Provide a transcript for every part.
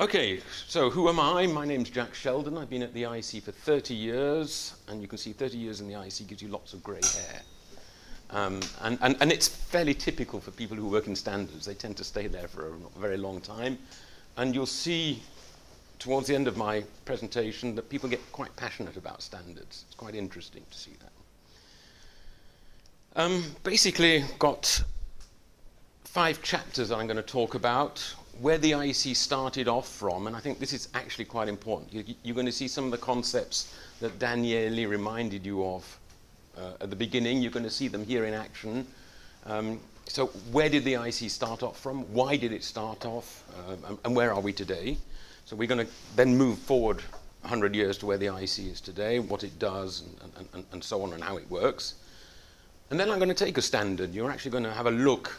Okay, so who am I? My name's Jack Sheldon. I've been at the IEC for 30 years, and you can see 30 years in the IEC gives you lots of grey hair. Um, and, and, and it's fairly typical for people who work in standards. They tend to stay there for a very long time. And you'll see towards the end of my presentation that people get quite passionate about standards. It's quite interesting to see that. Um, basically, got five chapters that I'm going to talk about where the IEC started off from, and I think this is actually quite important. You, are going to see some of the concepts that Daniele reminded you of uh, at the beginning. You're going to see them here in action. Um, so, where did the IEC start off from? Why did it start off? Uh, and, and, where are we today? So, we're going to then move forward 100 years to where the IEC is today, what it does, and, and, and so on, and how it works. And then I'm going to take a standard. You're actually going to have a look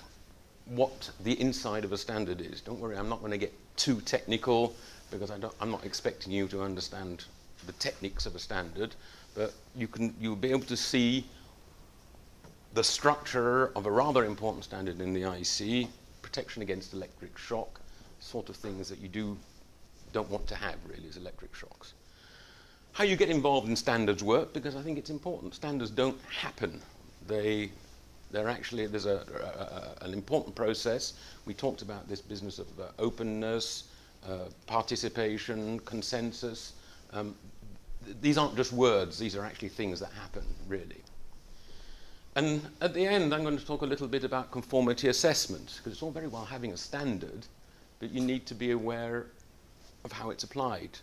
what the inside of a standard is. Don't worry, I'm not going to get too technical because I am not expecting you to understand the techniques of a standard, but you can, you'll be able to see the structure of a rather important standard in the IEC, protection against electric shock, sort of things that you do don't want to have really is electric shocks. How you get involved in standards work, because I think it's important. Standards don't happen. They they're actually, there's a, a, an important process. We talked about this business of uh, openness, uh, participation, consensus. Um, th these aren't just words, these are actually things that happen, really. And at the end, I'm going to talk a little bit about conformity assessment, because it's all very well having a standard, but you need to be aware of how it's applied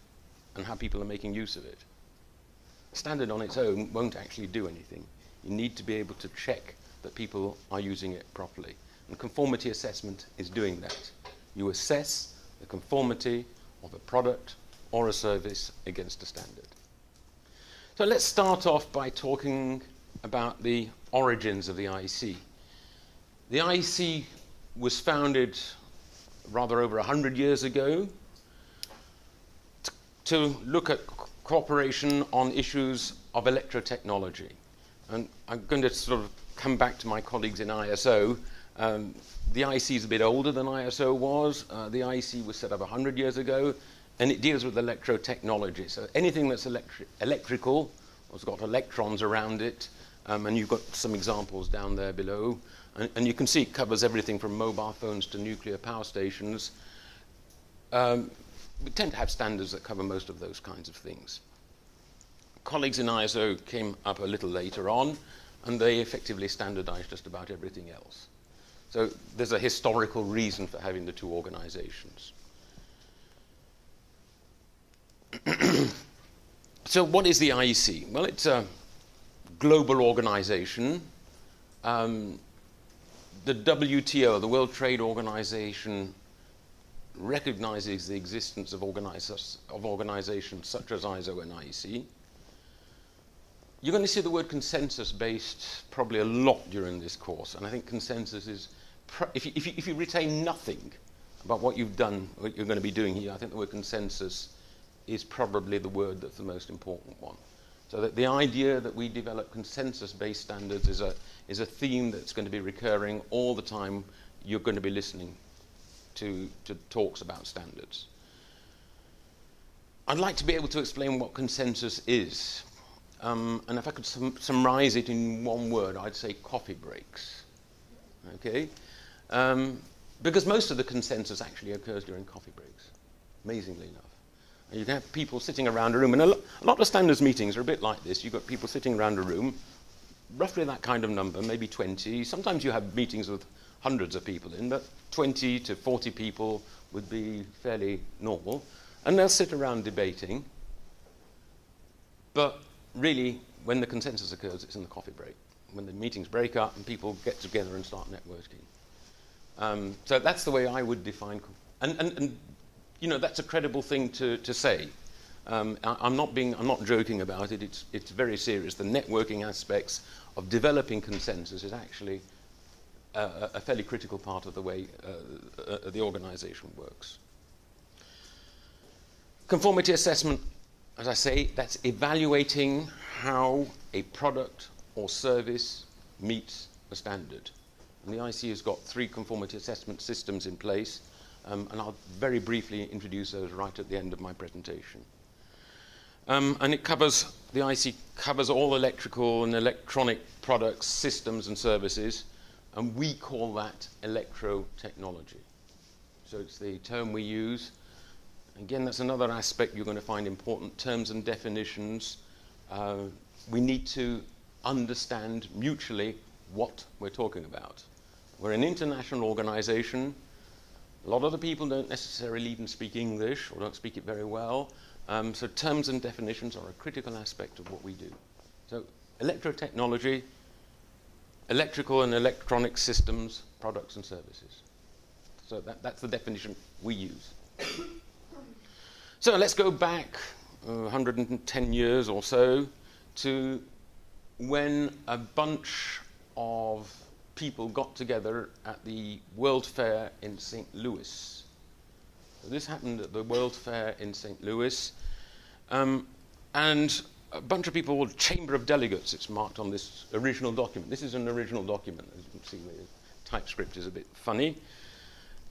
and how people are making use of it. A Standard on its own won't actually do anything. You need to be able to check that people are using it properly. And conformity assessment is doing that. You assess the conformity of a product or a service against a standard. So let's start off by talking about the origins of the IEC. The IEC was founded rather over 100 years ago to look at cooperation on issues of electrotechnology. And I'm going to sort of come back to my colleagues in ISO, um, the IEC is a bit older than ISO was. Uh, the IEC was set up 100 years ago, and it deals with electrotechnology. So anything that's electri electrical, has got electrons around it, um, and you've got some examples down there below. And, and, you can see it covers everything from mobile phones to nuclear power stations. Um, we tend to have standards that cover most of those kinds of things. Colleagues in ISO came up a little later on, and they effectively standardize just about everything else. So there's a historical reason for having the two organizations. so what is the IEC? Well, it's a global organization. Um, the WTO, the World Trade Organization, recognizes the existence of, of organizations such as ISO and IEC. You're going to see the word consensus based probably a lot during this course, and I think consensus is, if you, if, you, if you retain nothing about what you've done, what you're going to be doing here, I think the word consensus is probably the word that's the most important one. So that the idea that we develop consensus-based standards is a, is a theme that's going to be recurring all the time you're going to be listening to, to talks about standards. I'd like to be able to explain what consensus is, um, and if I could sum summarize it in one word, I'd say coffee breaks. Okay? Um, because most of the consensus actually occurs during coffee breaks, amazingly enough. And you can have people sitting around a room, and a, lo a lot of standards meetings are a bit like this. You've got people sitting around a room, roughly that kind of number, maybe 20. Sometimes you have meetings with hundreds of people in, but 20 to 40 people would be fairly normal. And they'll sit around debating. But really, when the consensus occurs, it's in the coffee break, when the meetings break up and people get together and start networking. Um, so that's the way I would define, and, and, and you know, that's a credible thing to, to say. Um, I, am not being, I'm not joking about it. It's, it's very serious. The networking aspects of developing consensus is actually a, a fairly critical part of the way uh, uh, the organization works. Conformity assessment as I say, that's evaluating how a product or service meets a standard. And the IEC has got three conformity assessment systems in place. Um, and I'll very briefly introduce those right at the end of my presentation. Um, and it covers, the IEC covers all electrical and electronic products, systems, and services, and we call that electrotechnology. So it's the term we use. Again, that's another aspect you're going to find important terms and definitions. Uh, we need to understand mutually what we're talking about. We're an international organization. A lot of the people don't necessarily even speak English or don't speak it very well. Um, so terms and definitions are a critical aspect of what we do. So electrotechnology, electrical and electronic systems, products and services. So that, that's the definition we use. So let's go back uh, 110 years or so to when a bunch of people got together at the World Fair in St. Louis. So this happened at the World Fair in St. Louis. Um, and a bunch of people, Chamber of Delegates, it's marked on this original document. This is an original document. As you can see, the typescript is a bit funny.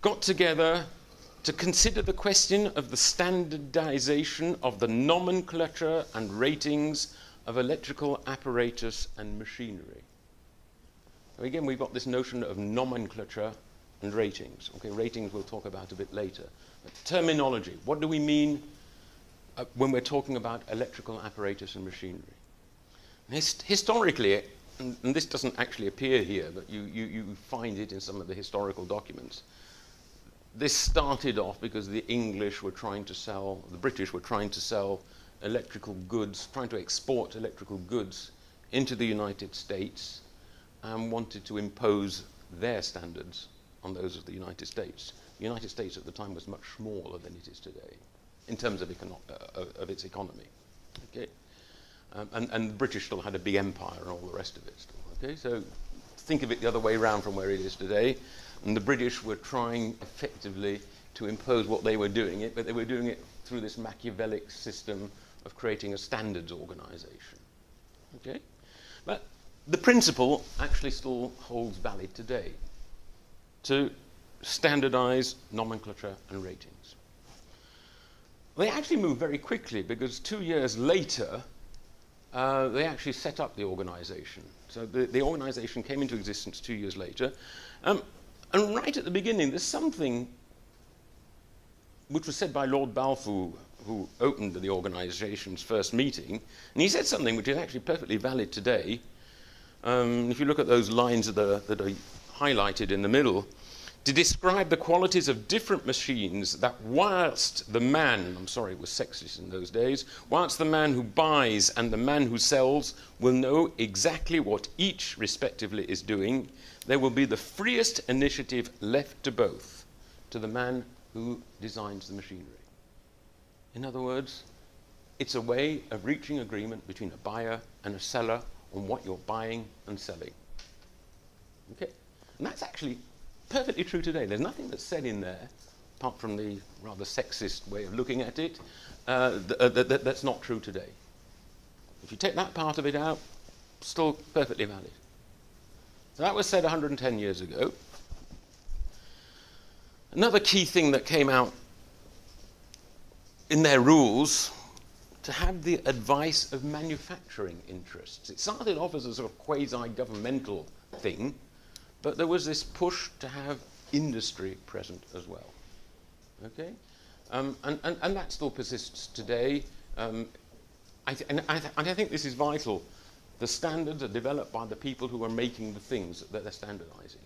Got together to consider the question of the standardization of the nomenclature and ratings of electrical apparatus and machinery. So again, we've got this notion of nomenclature and ratings. Okay, ratings we'll talk about a bit later. But terminology. What do we mean uh, when we're talking about electrical apparatus and machinery. Hist- historically, and, and, this doesn't actually appear here, but you, you, you find it in some of the historical documents. This started off because the English were trying to sell, the British were trying to sell electrical goods, trying to export electrical goods into the United States and wanted to impose their standards on those of the United States. The United States at the time was much smaller than it is today in terms of, econo- uh, of its economy. Okay? Um, and, and the British still had a big empire and all the rest of it. Still, okay? So think of it the other way around from where it is today. And the British were trying effectively to impose what they were doing it, but they were doing it through this Machiavellic system of creating a standards organization. Okay? But the principle actually still holds valid today to standardize nomenclature and ratings. They actually moved very quickly because two years later, uh, they actually set up the organization. So the, the organization came into existence two years later. Um, and right at the beginning, there's something which was said by Lord Balfour, who opened the organization's first meeting. And he said something which is actually perfectly valid today. Um, if you look at those lines that are, that are highlighted in the middle, to describe the qualities of different machines that whilst the man, I'm sorry, it was sexist in those days, whilst the man who buys and the man who sells will know exactly what each respectively is doing, there will be the freest initiative left to both, to the man who designs the machinery. In other words, it's a way of reaching agreement between a buyer and a seller on what you're buying and selling. Okay? And that's actually perfectly true today. There's nothing that's said in there, apart from the rather sexist way of looking at it, uh, th- uh, th- th- that's not true today. If you take that part of it out, still perfectly valid. So that was said 110 years ago. Another key thing that came out in their rules to have the advice of manufacturing interests. It started off as a sort of quasi governmental thing, but there was this push to have industry present as well. Okay? Um, and, and, and that still persists today. Um, I th- and, I th- and I think this is vital. The standards are developed by the people who are making the things that they're standardizing.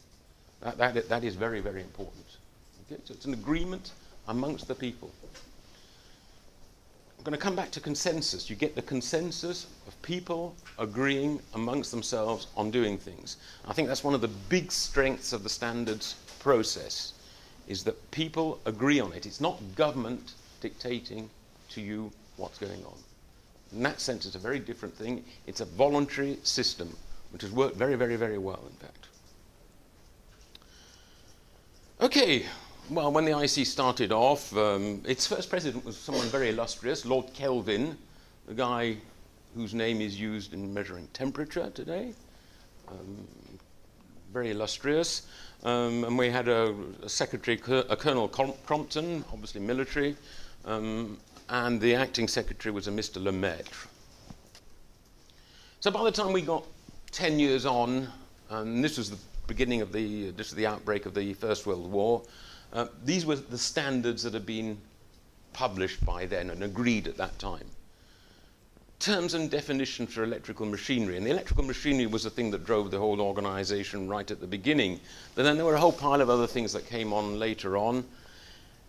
That, that, that is very, very important. Okay? So it's an agreement amongst the people. I'm going to come back to consensus. You get the consensus of people agreeing amongst themselves on doing things. I think that's one of the big strengths of the standards process is that people agree on it. It's not government dictating to you what's going on. In that sense, it's a very different thing. It's a voluntary system, which has worked very, very, very well, in fact. Okay, well, when the IEC started off, um, its first president was someone very illustrious, Lord Kelvin, the guy whose name is used in measuring temperature today. Um, very illustrious. Um, and we had a, a secretary, a Colonel Crompton, obviously military, um, and the acting secretary was a Mr. Le Maistre. So by the time we got 10 years on, and this was the beginning of the, this was the outbreak of the First World War, uh, these were the standards that had been published by then and agreed at that time. Terms and definitions for electrical machinery. And the electrical machinery was the thing that drove the whole organization right at the beginning. But then there were a whole pile of other things that came on later on.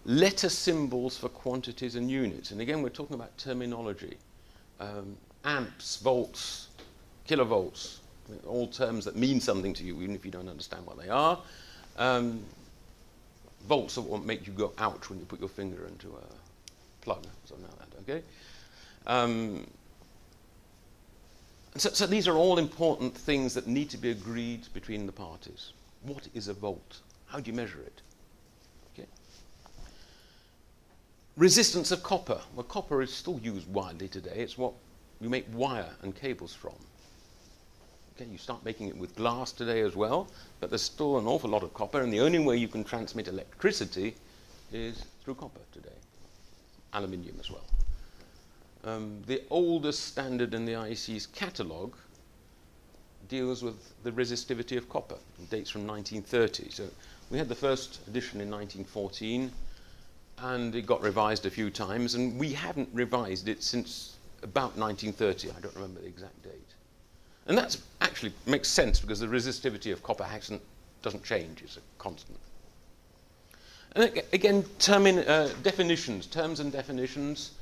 Letter symbols for quantities and units. And again, we're talking about terminology. Um, amps, volts, kilovolts, all terms that mean something to you, even if you don't understand what they are. Um, volts what make you go ouch when you put your finger into a plug, something like that, okay? Um, so, so, these are all important things that need to be agreed between the parties. What is a volt? How do you measure it? Okay. Resistance of copper. Well, copper is still used widely today. It's what you make wire and cables from. Okay, you start making it with glass today as well, but there's still an awful lot of copper, and the only way you can transmit electricity is through copper today. Aluminium as well. Um, the oldest standard in the IEC's catalogue deals with the resistivity of copper. It dates from 1930. So we had the first edition in 1914, and it got revised a few times, and we haven't revised it since about 1930. I don't remember the exact date. And that actually makes sense because the resistivity of copper doesn't change, it's a constant. And again, uh, definitions, terms and definitions.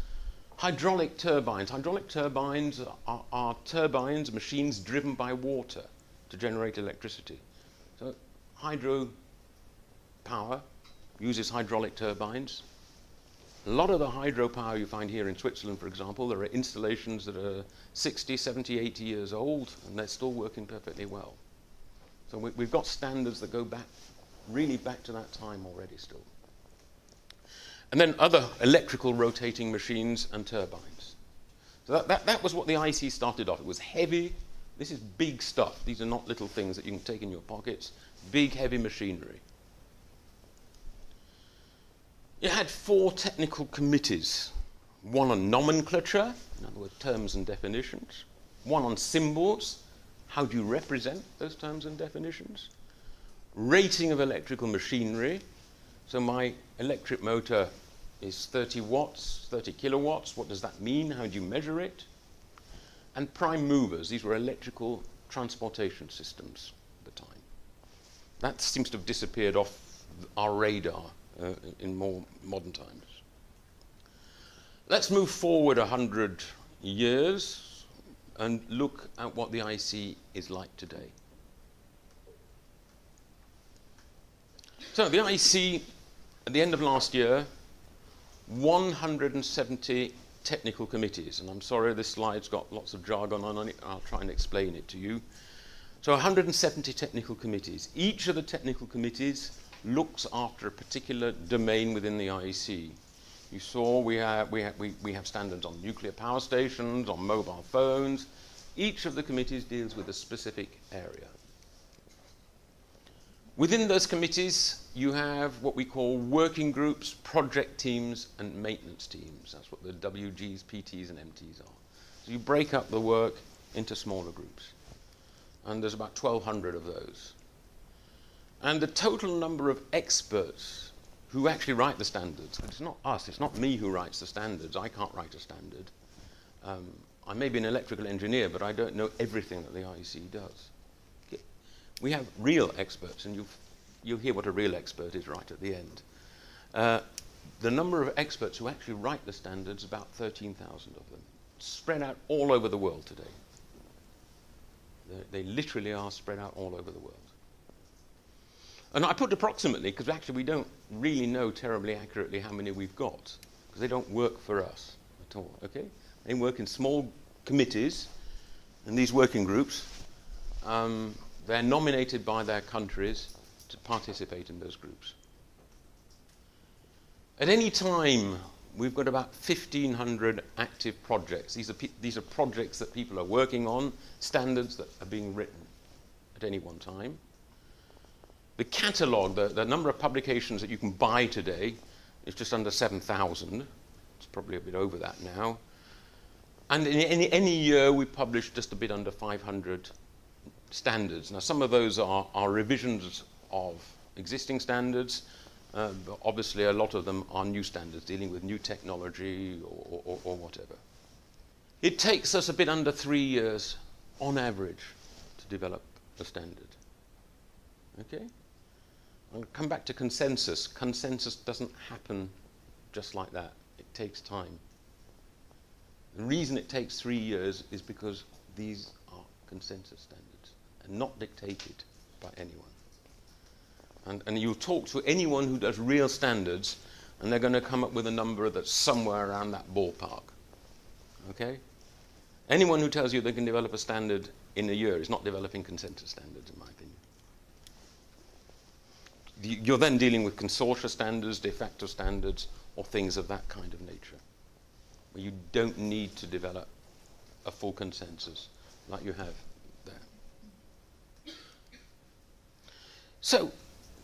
Hydraulic turbines. Hydraulic turbines are, are turbines, machines driven by water to generate electricity. So hydro power uses hydraulic turbines. A lot of the hydropower you find here in Switzerland, for example, there are installations that are 60, 70, 80 years old, and they're still working perfectly well. So we, have got standards that go back, really back to that time already still. And then other electrical rotating machines and turbines. So that, that, that was what the IEC started off. It was heavy. This is big stuff. These are not little things that you can take in your pockets. Big, heavy machinery. You had four technical committees one on nomenclature, in other words, terms and definitions, one on symbols, how do you represent those terms and definitions, rating of electrical machinery. So my electric motor is 30 watts, 30 kilowatts. What does that mean? How do you measure it? And prime movers. These were electrical transportation systems at the time. That seems to have disappeared off our radar uh, in more modern times. Let's move forward 100 years and look at what the IEC is like today. So, the IEC at the end of last year, 170 technical committees, and I'm sorry this slide's got lots of jargon on it, I'll try and explain it to you. So, 170 technical committees. Each of the technical committees looks after a particular domain within the IEC. You saw we have, we, have, we, we have standards on nuclear power stations, on mobile phones. Each of the committees deals with a specific area. Within those committees, you have what we call working groups, project teams, and maintenance teams. That's what the WGs, PTs, and MTs are. So you break up the work into smaller groups. And there's about 1,200 of those. And the total number of experts who actually write the standards, it's not us, it's not me who writes the standards, I can't write a standard. Um, I may be an electrical engineer, but I don't know everything that the IEC does. We have real experts, and you'll hear what a real expert is right at the end. Uh, the number of experts who actually write the standards, about 13,000 of them, spread out all over the world today. They, they literally are spread out all over the world. And I put approximately because actually we don't really know terribly accurately how many we've got because they don't work for us at all. Okay, they work in small committees and these working groups. Um, they're nominated by their countries to participate in those groups. At any time, we've got about 1,500 active projects. These are, these are projects that people are working on, standards that are being written at any one time. The catalogue, the, the number of publications that you can buy today, is just under 7,000. It's probably a bit over that now. And in any, any year, we publish just a bit under 500 standards. Now, some of those are, are revisions of existing standards. Uh, but obviously, a lot of them are new standards dealing with new technology or, or, or whatever. It takes us a bit under three years on average to develop a standard. Okay? Come back to consensus. Consensus doesn't happen just like that, it takes time. The reason it takes three years is because these are consensus standards and not dictated by anyone. And, and you'll talk to anyone who does real standards, and they're going to come up with a number that's somewhere around that ballpark. Okay? Anyone who tells you they can develop a standard in a year is not developing consensus standards. You're then dealing with consortia standards, de facto standards, or things of that kind of nature, where you don't need to develop a full consensus like you have there. So,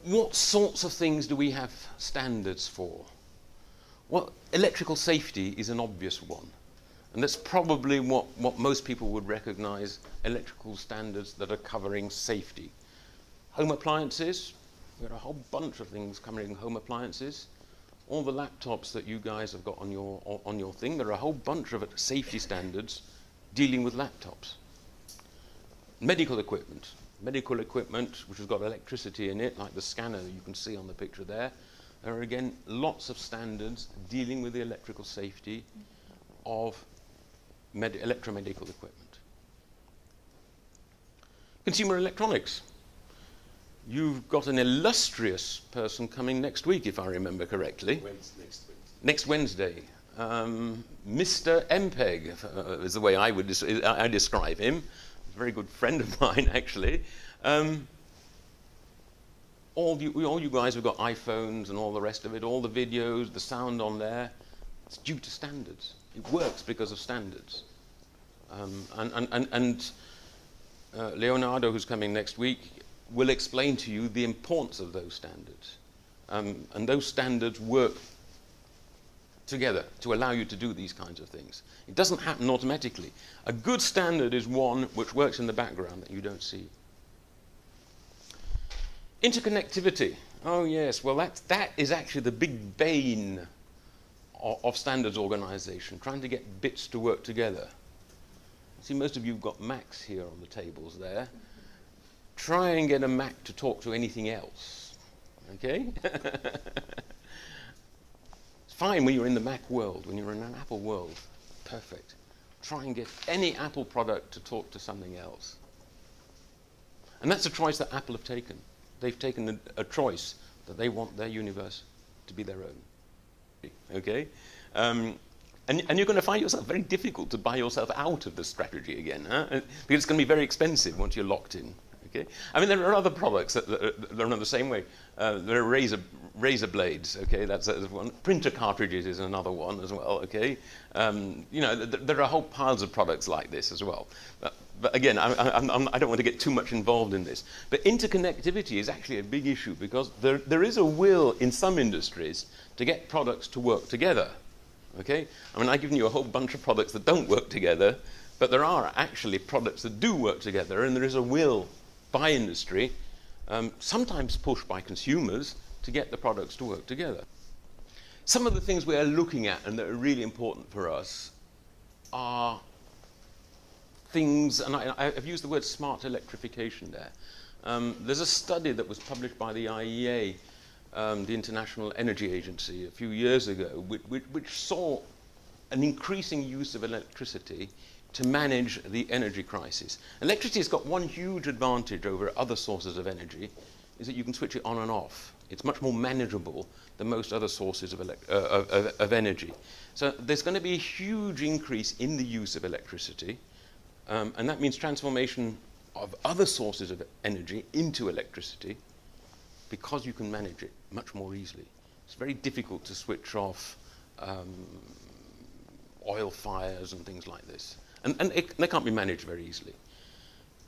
what sorts of things do we have standards for? Well, electrical safety is an obvious one. And that's probably what, what most people would recognize electrical standards that are covering safety. Home appliances, we've got a whole bunch of things coming in home appliances. All the laptops that you guys have got on your, on your thing, there are a whole bunch of safety standards dealing with laptops. Medical equipment, medical equipment which has got electricity in it, like the scanner you can see on the picture there. There are again lots of standards dealing with the electrical safety of med- electromedical equipment. Consumer electronics. You've got an illustrious person coming next week, if I remember correctly. Wednesday, next Wednesday. Next Wednesday. Um, Mr. MPEG uh, is the way I would des- I describe him. A very good friend of mine, actually. Um, all, you, all you guys have got iPhones and all the rest of it, all the videos, the sound on there. It's due to standards. It works because of standards. Um, and and, and, and uh, Leonardo, who's coming next week, will explain to you the importance of those standards. Um, and those standards work together to allow you to do these kinds of things. It doesn't happen automatically. A good standard is one which works in the background that you don't see. Interconnectivity. Oh, yes. Well, that, that is actually the big bane of, of standards organization, trying to get bits to work together. See, most of you have got Macs here on the tables there. Try and get a Mac to talk to anything else. Okay? it's fine when you're in the Mac world, when you're in an Apple world. Perfect. Try and get any Apple product to talk to something else. And that's a choice that Apple have taken. They've taken a, a choice that they want their universe to be their own. Okay? Um, and, and, you're going to find yourself very difficult to buy yourself out of the strategy again, huh? because it's going to be very expensive once you're locked in. Okay? I mean, there are other products that, that, that are the same way. Uh, there are razor, razor blades, okay, that's, that's, one. Printer cartridges is another one as well, okay. Um, you know, th- there are whole piles of products like this as well. But, but again, I, I, I'm, I do not want to get too much involved in this. But interconnectivity is actually a big issue because there, there is a will in some industries to get products to work together. Okay? I mean, I've given you a whole bunch of products that don't work together, but there are actually products that do work together, and there is a will by industry, um, sometimes pushed by consumers, to get the products to work together. Some of the things we are looking at and that are really important for us are things, and I, have used the word smart electrification there. Um, there's a study that was published by the IEA um, the International Energy Agency a few years ago, which, which, which, saw an increasing use of electricity to manage the energy crisis. Electricity has got one huge advantage over other sources of energy, is that you can switch it on and off. It's much more manageable than most other sources of, uh, of, of energy. So there's going to be a huge increase in the use of electricity, um, and that means transformation of other sources of energy into electricity because you can manage it much more easily. It's very difficult to switch off um, oil fires and things like this. And, and it, they can't be managed very easily.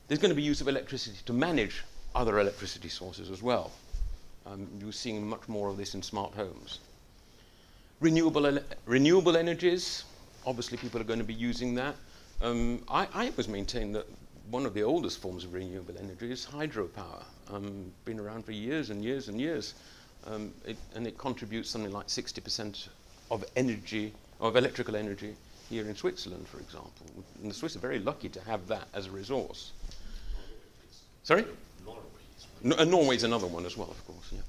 There's going to be use of electricity to manage other electricity sources as well. Um, you're seeing much more of this in smart homes. Renewable, renewable energies, obviously people are going to be using that. Um, I, I always maintain that one of the oldest forms of renewable energy is hydropower. Um, been around for years and years and years. Um, it, and it contributes something like 60% of energy, of electrical energy here in Switzerland, for example. And the Swiss are very lucky to have that as a resource. Sorry? Norway. Uh, Norway's another one as well, of course, yeah.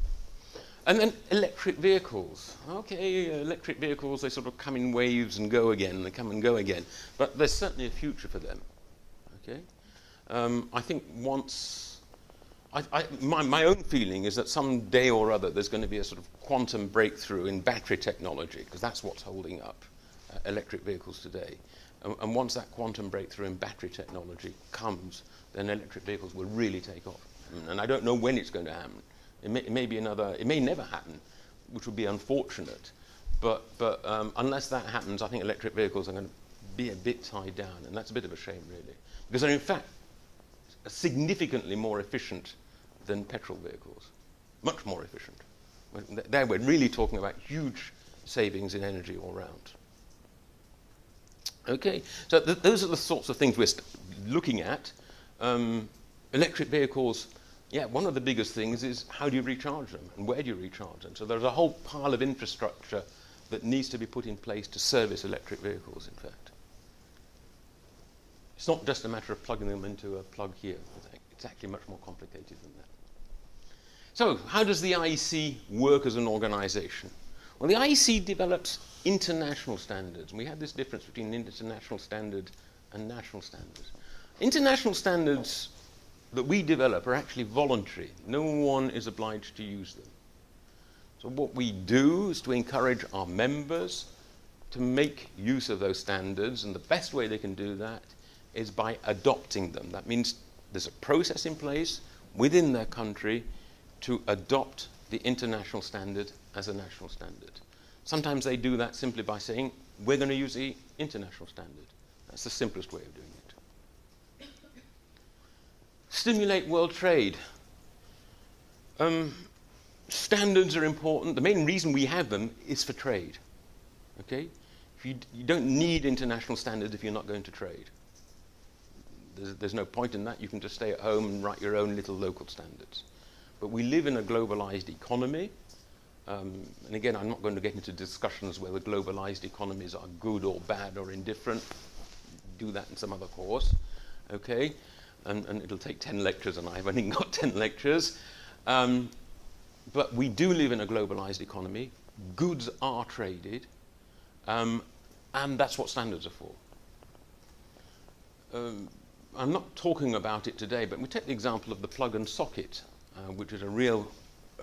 And then electric vehicles. Okay, electric vehicles, they sort of come in waves and go again, they come and go again. But there's certainly a future for them. Okay? Um, I think once, I, I, my, my own feeling is that some day or other there's going to be a sort of quantum breakthrough in battery technology, because that's what's holding up electric vehicles today. And, and once that quantum breakthrough in battery technology comes, then electric vehicles will really take off. And I don't know when it's going to happen. It may, it may be another, it may never happen, which would be unfortunate. But, but um, unless that happens, I think electric vehicles are going to be a bit tied down, and that's a bit of a shame, really. Because they're, in fact, significantly more efficient than petrol vehicles, much more efficient. There we're really talking about huge savings in energy all round. Okay, so th those are the sorts of things we're looking at. Um, electric vehicles, yeah, one of the biggest things is how do you recharge them and where do you recharge them? So there's a whole pile of infrastructure that needs to be put in place to service electric vehicles, in fact. It's not just a matter of plugging them into a plug here. It's actually much more complicated than that. So, how does the IEC work as an organization? Well, the IEC develops international standards. And we have this difference between international standard and national standards. International standards that we develop are actually voluntary. No one is obliged to use them. So what we do is to encourage our members to make use of those standards, and the best way they can do that is by adopting them. That means there's a process in place within their country to adopt the international standard as a national standard. Sometimes they do that simply by saying, we're going to use the international standard. That's the simplest way of doing it. Stimulate world trade. Um, standards are important. The main reason we have them is for trade. Okay? You, you, don't need international standards if you're not going to trade. There's, there's no point in that. You can just stay at home and write your own little local standards. But we live in a globalized economy. Um, and again, I'm not going to get into discussions whether globalized economies are good or bad or indifferent. Do that in some other course. Okay? And, and it'll take 10 lectures, and I've only got 10 lectures. Um, but we do live in a globalized economy. Goods are traded. Um, and that's what standards are for. Um, I'm not talking about it today, but we take the example of the plug and socket, uh, which is a real,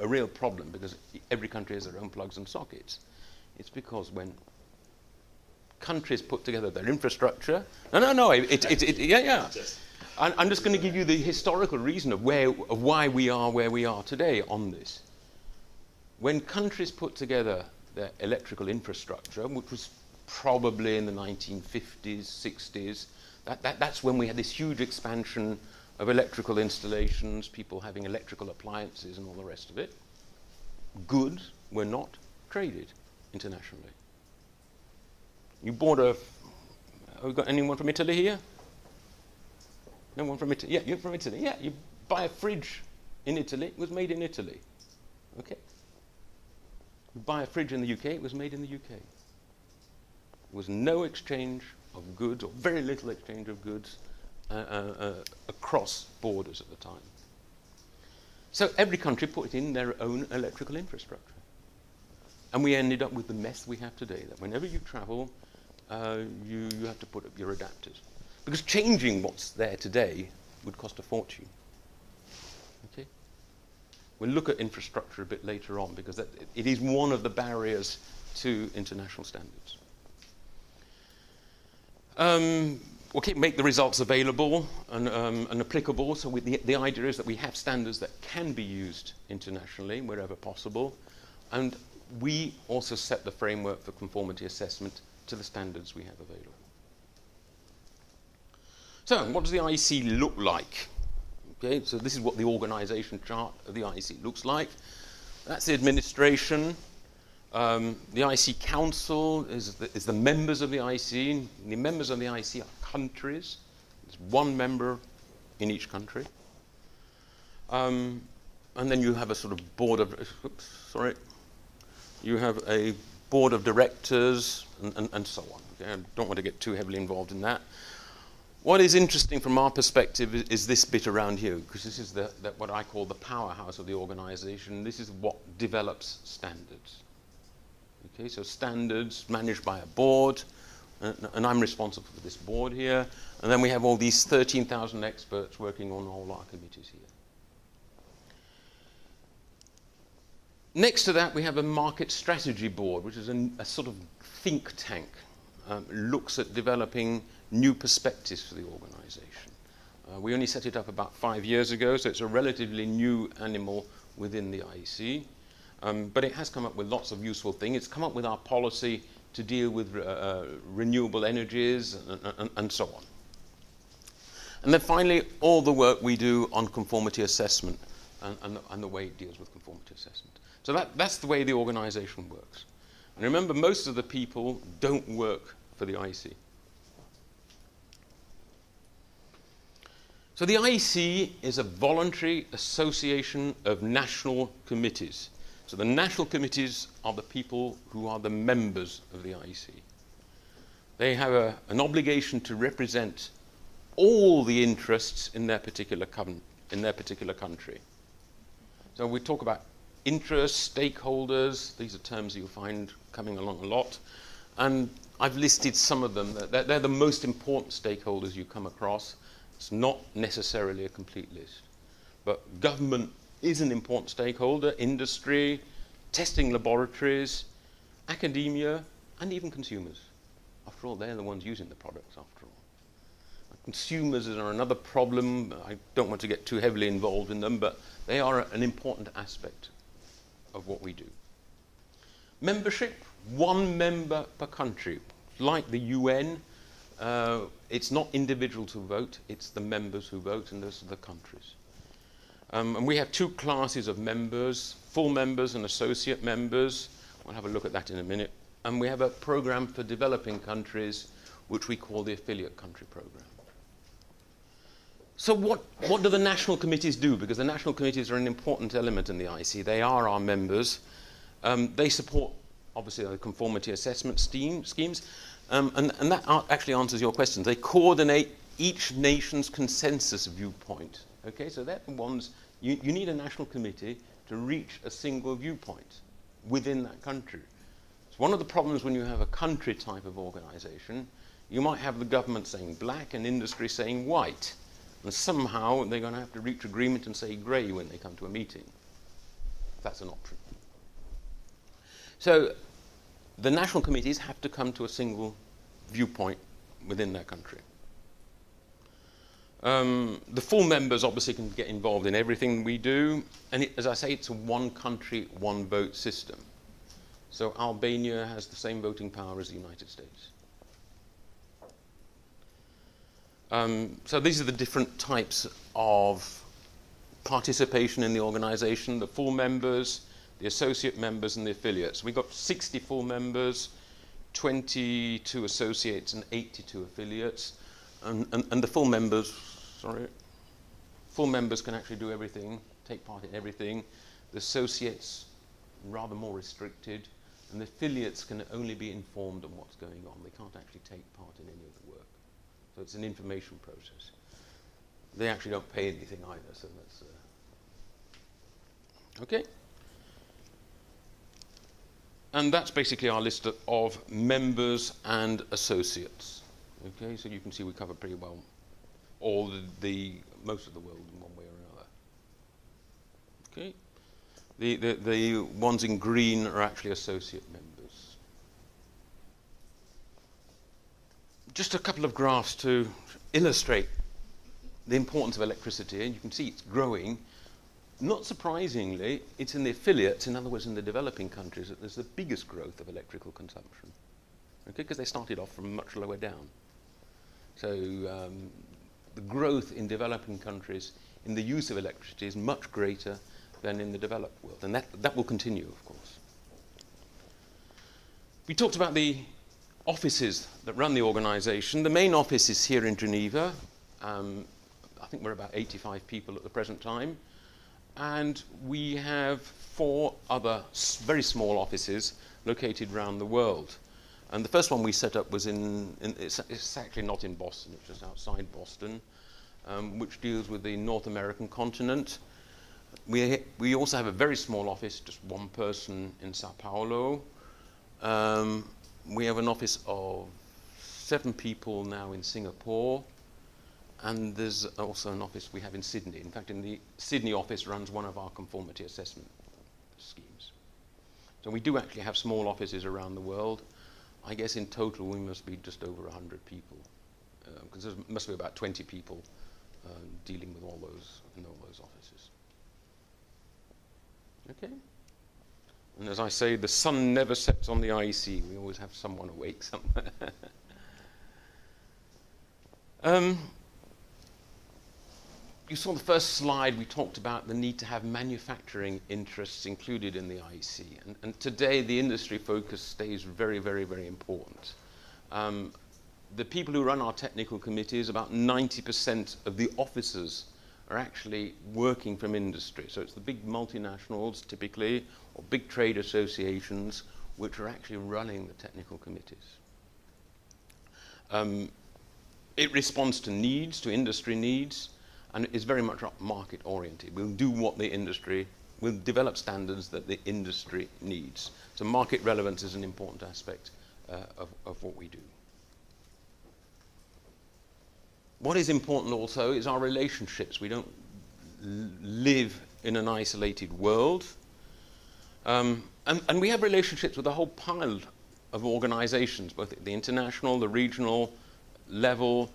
a real problem because every country has their own plugs and sockets. It's because when countries put together their infrastructure, no, no, no, it, it, it, yeah, yeah. I'm just going to give you the historical reason of, where, of why we are where we are today on this. When countries put together their electrical infrastructure, which was probably in the 1950s, 60s, that, that, that's when we had this huge expansion of electrical installations, people having electrical appliances and all the rest of it. Goods were not traded internationally. You bought a. Have we got anyone from Italy here? No one from Italy? Yeah, you're from Italy. Yeah, you buy a fridge in Italy, it was made in Italy. Okay? You buy a fridge in the UK, it was made in the UK. There was no exchange of goods, or very little exchange of goods, across borders at the time. So every country put in their own electrical infrastructure. And we ended up with the mess we have today, that whenever you travel, uh, you, you have to put up your adapters. Because changing what's there today would cost a fortune. Okay? We'll look at infrastructure a bit later on because that, it is one of the barriers to international standards. Um, okay, make the results available and, um, and applicable. So the, the idea is that we have standards that can be used internationally wherever possible. And we also set the framework for conformity assessment to the standards we have available. So what does the IEC look like? Okay, so this is what the organization chart of the IEC looks like. That's the administration. Um, the IEC Council is the, is the members of the IEC. The members of the IEC are countries. There's one member in each country. Um, and then you have a sort of board of, oops, sorry, you have a board of directors and, and, and so on. Okay? I don't want to get too heavily involved in that. What is interesting from our perspective is, is this bit around here, because this is the, the, what I call the powerhouse of the organization. This is what develops standards. Okay, so standards managed by a board, and, and I'm responsible for this board here. And then we have all these 13,000 experts working on all our committees here. Next to that, we have a market strategy board, which is a, a sort of think tank, um, looks at developing new perspectives for the organization. Uh, we only set it up about five years ago, so it's a relatively new animal within the IEC. Um, but it has come up with lots of useful things. It's come up with our policy to deal with uh, uh, renewable energies and, and, and, so on. And then finally, all the work we do on conformity assessment and, and, the, and the way it deals with conformity assessment. So that, that's the way the organization works. And remember, most of the people don't work for the IEC. So the IEC is a voluntary association of national committees. So the national committees are the people who are the members of the IEC. They have a, an obligation to represent all the interests in their particular, in their particular country. So we talk about interests, stakeholders, these are terms you'll find coming along a lot. And I've listed some of them. They're, they're the most important stakeholders you come across. It's not necessarily a complete list. But government is an important stakeholder, industry, testing laboratories, academia, and even consumers. After all, they're the ones using the products, after all. Consumers are another problem. I don't want to get too heavily involved in them, but they are an important aspect of what we do. Membership, one member per country. Like the UN, uh, it's not individuals who vote, it's the members who vote, and those are the countries. Um, and we have two classes of members, full members and associate members. We'll have a look at that in a minute. And we have a program for developing countries, which we call the affiliate country program. So what, what do the national committees do? Because the national committees are an important element in the IEC. They are our members. Um, they support, obviously, the conformity assessment scheme, schemes. Um, and, and that actually answers your question. They coordinate each nation's consensus viewpoint. Okay, so they're the ones, you, you need a national committee to reach a single viewpoint within that country. It's one of the problems when you have a country type of organization. You might have the government saying black and industry saying white. And somehow they're going to have to reach agreement and say grey when they come to a meeting. That's an option. So the national committees have to come to a single viewpoint within their country. Um, the full members obviously can get involved in everything we do, and it, as I say, it's a one country, one vote system. So Albania has the same voting power as the United States. Um, so these are the different types of participation in the organization the full members, the associate members, and the affiliates. We've got 64 members, 22 associates, and 82 affiliates. And, and, and the full members, sorry, full members can actually do everything, take part in everything. The associates, rather more restricted, and the affiliates can only be informed on what's going on. They can't actually take part in any of the work. So it's an information process. They actually don't pay anything either, so that's. Uh, okay? And that's basically our list of members and associates. Okay, so you can see we cover pretty well all the, the most of the world in one way or another. Okay, the, the, the ones in green are actually associate members. Just a couple of graphs to illustrate the importance of electricity, and you can see it's growing not surprisingly, it's in the affiliates, in other words, in the developing countries, that there's the biggest growth of electrical consumption. Okay, because they started off from much lower down. So um, the growth in developing countries in the use of electricity is much greater than in the developed world. And that, that will continue, of course. We talked about the offices that run the organization. The main office is here in Geneva. Um, I think we're about 85 people at the present time. And we have four other very small offices located around the world. And the first one we set up was in, in it's, it's, actually not in Boston, it's just outside Boston, um, which deals with the North American continent. We, we also have a very small office, just one person in Sao Paulo. Um, we have an office of seven people now in Singapore. And there's also an office we have in Sydney. In fact, in the Sydney office runs one of our conformity assessment schemes. So we do actually have small offices around the world. I guess in total we must be just over 100 people, because uh, there must be about 20 people uh, dealing with all those in all those offices. Okay. And as I say, the sun never sets on the IEC. We always have someone awake somewhere. um, you saw the first slide, we talked about the need to have manufacturing interests included in the IEC. And, and today, the industry focus stays very, very, very important. Um, the people who run our technical committees, about 90% of the officers are actually working from industry. So it's the big multinationals, typically, or big trade associations, which are actually running the technical committees. Um, it responds to needs, to industry needs and it's very much market oriented. We'll do what the industry, we'll develop standards that the industry needs. So market relevance is an important aspect uh, of, of what we do. What is important also is our relationships. We don't live in an isolated world. Um, and, and, we have relationships with a whole pile of organizations, both at the international, the regional level,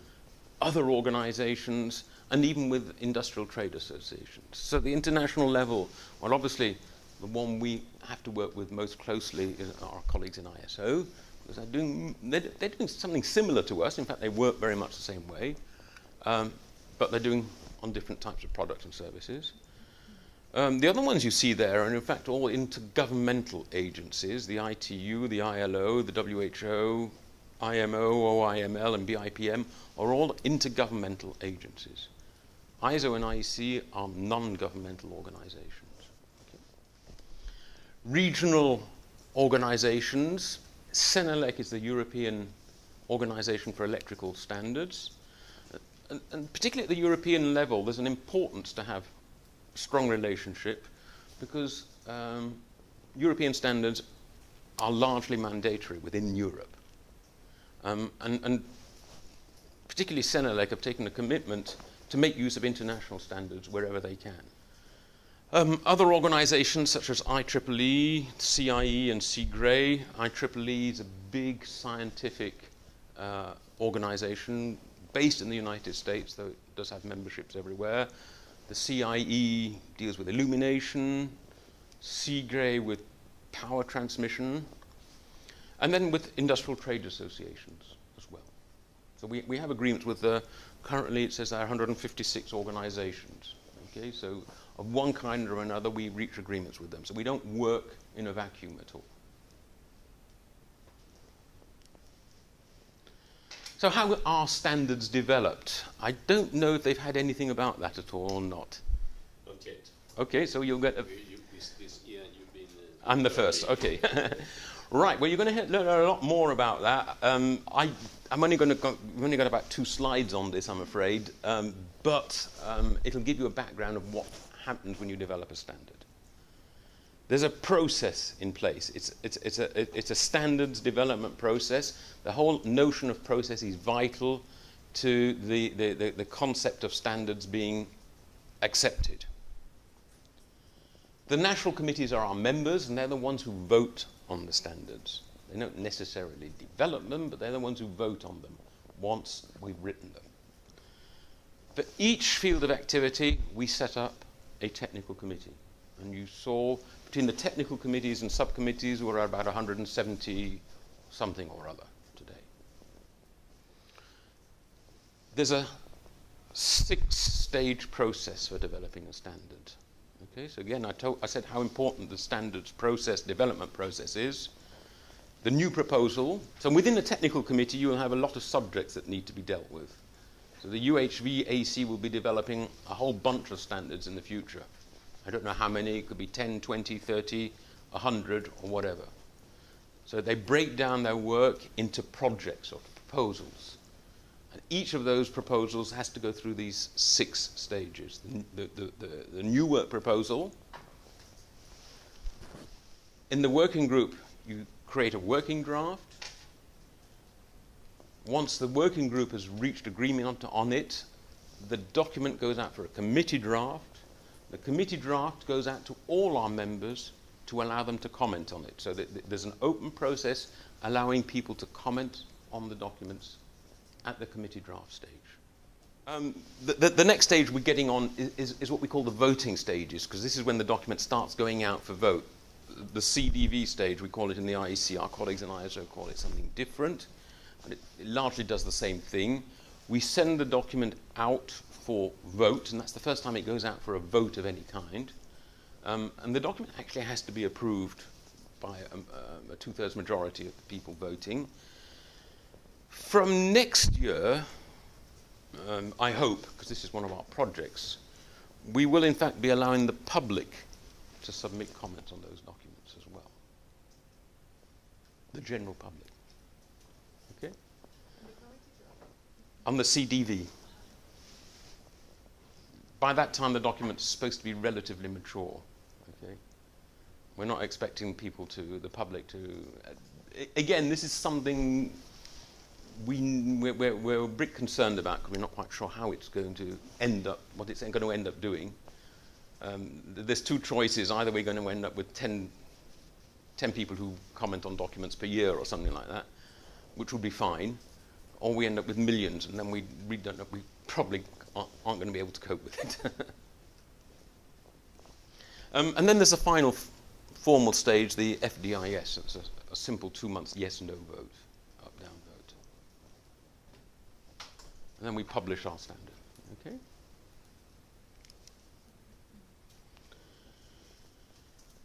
other organizations, and even with industrial trade associations. So the international level, well, obviously, the one we have to work with most closely is our colleagues in ISO, because they're doing, they're, they're doing something similar to us. In fact, they work very much the same way, um, but they're doing on different types of products and services. Um, the other ones you see there are, in fact, all intergovernmental agencies, the ITU, the ILO, the WHO, IMO, OIML, and BIPM are all intergovernmental agencies. ISO and IEC are non-governmental organizations. Okay. Regional organizations, CENELEC is the European Organization for Electrical Standards. And, and, particularly at the European level, there's an importance to have strong relationship because um, European standards are largely mandatory within Europe. Um, and, and, particularly CENELEC have taken a commitment to make use of international standards wherever they can. Um, other organizations such as IEEE, CIE, and CIGRE. IEEE is a big scientific uh, organization based in the United States, though it does have memberships everywhere. The CIE deals with illumination, CIGRE with power transmission, and then with industrial trade associations as well. So we, we have agreements with the Currently, it says there are 156 organizations. Okay, so of one kind or another, we reach agreements with them. So we don't work in a vacuum at all. So how are standards developed? I don't know if they've had anything about that at all or not. Not yet. Okay, so you'll get. A you, you, this, this year you've been. Uh, I'm the first. Okay. right. Well, you're going to learn a lot more about that. Um, I I'm only going to go, we've only got about two slides on this, I'm afraid, um, but um, it'll give you a background of what happens when you develop a standard. There's a process in place. It's, it's, it's, a, it's a standards development process. The whole notion of process is vital to the, the, the, the concept of standards being accepted. The national committees are our members, and they're the ones who vote on the standards. They don't necessarily develop them, but they're the ones who vote on them once we've written them. For each field of activity, we set up a technical committee. And you saw between the technical committees and subcommittees, we're at about 170 something or other today. There's a six stage process for developing a standard. Okay, so again, I, told, I said how important the standards process, development process is. The new proposal, so within the technical committee, you will have a lot of subjects that need to be dealt with. So the UHV AC will be developing a whole bunch of standards in the future. I don't know how many, it could be 10, 20, 30, 100, or whatever. So they break down their work into projects or proposals. And each of those proposals has to go through these six stages. The, the, the, the, new work proposal. In the working group, you create a working draft. Once the working group has reached agreement on it, the document goes out for a committee draft. The committee draft goes out to all our members to allow them to comment on it. So that there's an open process allowing people to comment on the documents at the committee draft stage. Um, the, the, the, next stage we're getting on is, is, what we call the voting stages, because this is when the document starts going out for vote. The CDV stage, we call it in the IEC, our colleagues in ISO call it something different, but it, it largely does the same thing. We send the document out for vote, and that's the first time it goes out for a vote of any kind. Um, and the document actually has to be approved by a, a two thirds majority of the people voting. From next year, um, I hope, because this is one of our projects, we will in fact be allowing the public to submit comments on those documents as well. The general public. Okay? On the CDV. By that time, the document is supposed to be relatively mature. Okay? We're not expecting people to, the public to. Uh, again, this is something we, we're, we're, a bit concerned about because we're not quite sure how it's going to end up, what it's going to end up doing. Um, there's two choices. Either we're going to end up with 10, 10 people who comment on documents per year or something like that, which would be fine, or we end up with millions, and then we, we, don't know, we probably aren't, aren't going to be able to cope with it. um, and then there's a final formal stage, the FDIS. It's a, a simple two-month yes no vote. And then we publish our standard. Okay?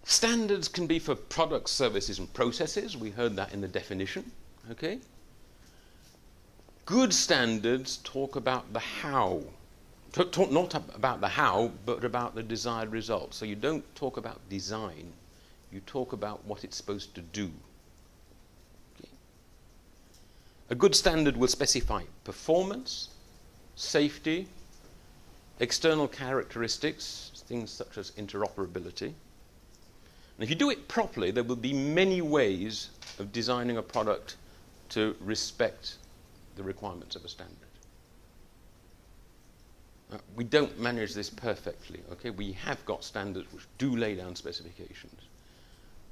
Standards can be for products, services, and processes. We heard that in the definition. Okay? Good standards talk about the how. Talk, not about the how, but about the desired result. So you don't talk about design, you talk about what it's supposed to do. A good standard will specify performance, safety, external characteristics, things such as interoperability. And if you do it properly, there will be many ways of designing a product to respect the requirements of a standard. We don't manage this perfectly, okay? We have got standards which do lay down specifications,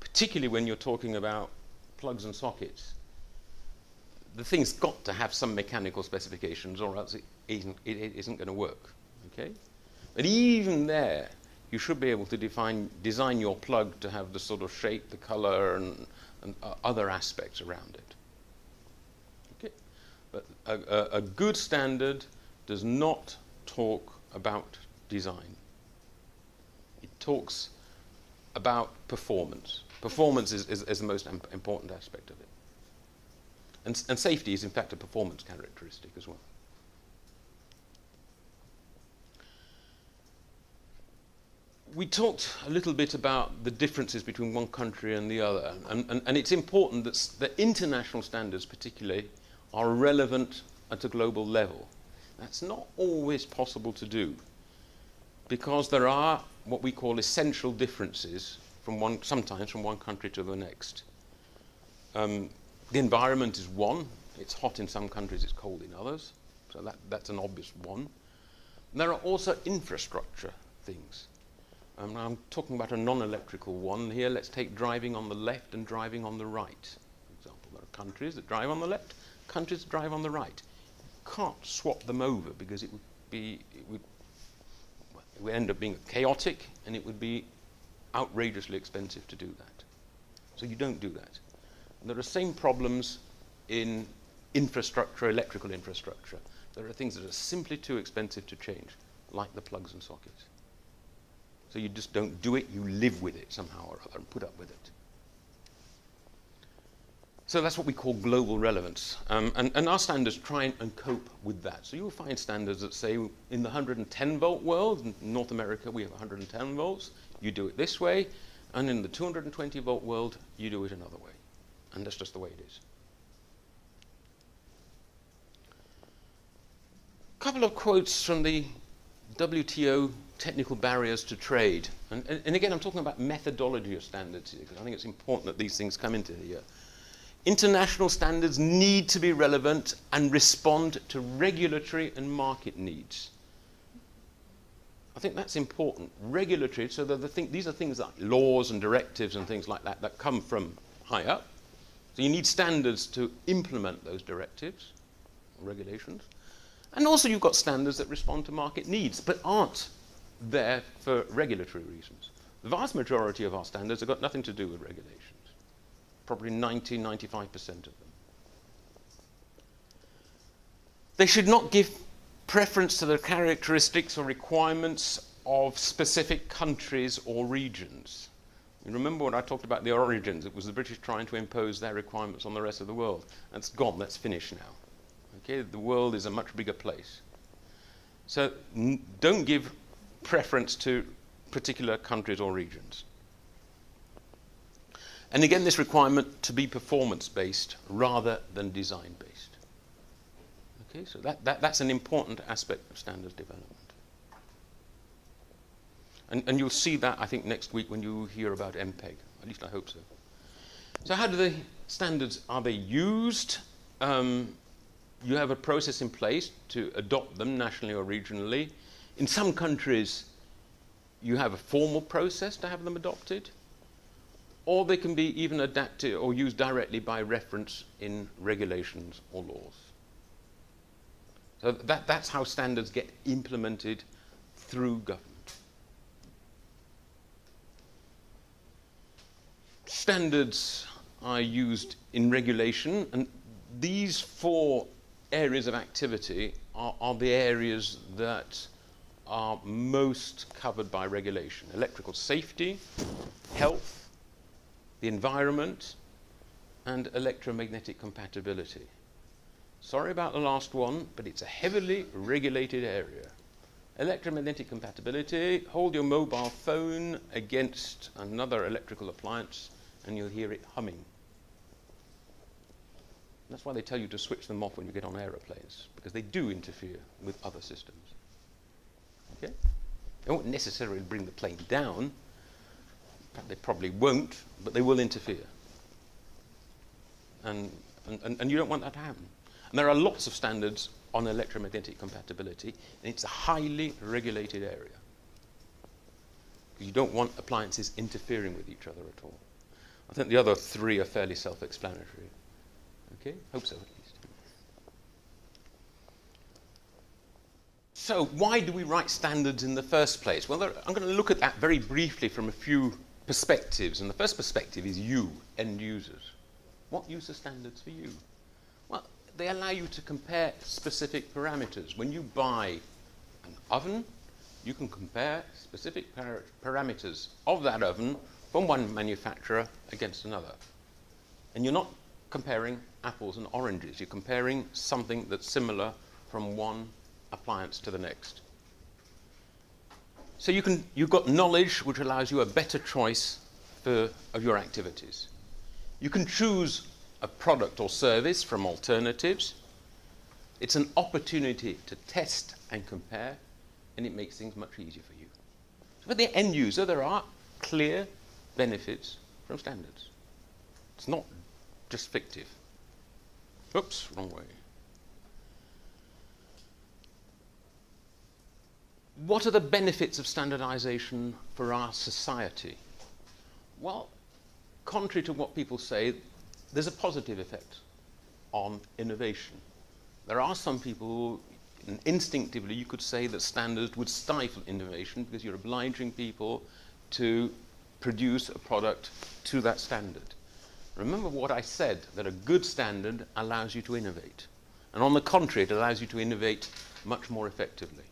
particularly when you're talking about plugs and sockets the thing's got to have some mechanical specifications or else it isn't, going to work. Okay? But even there, you should be able to define, design your plug to have the sort of shape, the color, and, and uh, other aspects around it. Okay? But a, a, a good standard does not talk about design. It talks about performance. Performance is, is, is the most important aspect of it. And, and safety is, in fact, a performance characteristic as well. we talked a little bit about the differences between one country and the other, and, and, and, it's important that the international standards, particularly, are relevant at a global level. That's not always possible to do because there are what we call essential differences from one, sometimes from one country to the next. Um, the environment is one. It's hot in some countries, it's cold in others. So that, that's an obvious one. And there are also infrastructure things. Um, I'm talking about a non-electrical one here. Let's take driving on the left and driving on the right. For example, there are countries that drive on the left, countries that drive on the right. You can't swap them over because it would be it would, it would end up being chaotic and it would be outrageously expensive to do that. So you don't do that. There are same problems in infrastructure, electrical infrastructure. There are things that are simply too expensive to change, like the plugs and sockets. So you just don't do it, you live with it somehow or other and put up with it. So that's what we call global relevance. Um, and, and, our standards try and, cope with that. So you'll find standards that say in the 110 volt world, in North America we have 110 volts, you do it this way, and in the 220 volt world, you do it another way. And that's just the way it is. A couple of quotes from the WTO technical barriers to trade. And, and, and again, I'm talking about methodology of standards here, because I think it's important that these things come into here. International standards need to be relevant and respond to regulatory and market needs. I think that's important. Regulatory, so the thing, these are things like laws and directives and things like that that come from high up. So you need standards to implement those directives, regulations. And also you've got standards that respond to market needs, but aren't there for regulatory reasons. The vast majority of our standards have got nothing to do with regulations. Probably 90, 95% of them. They should not give preference to the characteristics or requirements of specific countries or regions. Remember when I talked about the origins? It was the British trying to impose their requirements on the rest of the world. That's gone, that's finished now. Okay, the world is a much bigger place. So don't give preference to particular countries or regions. And again, this requirement to be performance based rather than design based. Okay, so that, that, that's an important aspect of standards development. And, and you'll see that, I think, next week when you hear about MPEG. At least I hope so. So, how do the standards are they used? Um, you have a process in place to adopt them nationally or regionally. In some countries, you have a formal process to have them adopted, or they can be even adapted or used directly by reference in regulations or laws. So that, that's how standards get implemented through government. Standards are used in regulation, and these four areas of activity are, are the areas that are most covered by regulation electrical safety, health, the environment, and electromagnetic compatibility. Sorry about the last one, but it's a heavily regulated area. Electromagnetic compatibility, hold your mobile phone against another electrical appliance and you'll hear it humming. That's why they tell you to switch them off when you get on aeroplanes, because they do interfere with other systems. Okay? They won't necessarily bring the plane down. They probably won't, but they will interfere. And, and, and you don't want that to happen. And there are lots of standards on electromagnetic compatibility, and it's a highly regulated area. You don't want appliances interfering with each other at all. I think the other three are fairly self explanatory. Okay? Hope so, at least. So, why do we write standards in the first place? Well, I'm going to look at that very briefly from a few perspectives. And the first perspective is you, end users. What use are standards for you? Well, they allow you to compare specific parameters. When you buy an oven, you can compare specific par parameters of that oven from one manufacturer against another. And you're not comparing apples and oranges, you're comparing something that's similar from one appliance to the next. So you can, you've got knowledge which allows you a better choice for, of your activities. You can choose a product or service from alternatives. It's an opportunity to test and compare, and it makes things much easier for you. For the end user, there are clear benefits from standards. It's not just fictive. Oops, wrong way. What are the benefits of standardization for our society? Well, contrary to what people say, there's a positive effect on innovation. There are some people who, instinctively, you could say that standards would stifle innovation because you're obliging people to produce a product to that standard. Remember what I said, that a good standard allows you to innovate. And on the contrary, it allows you to innovate much more effectively.